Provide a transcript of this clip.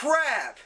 crap!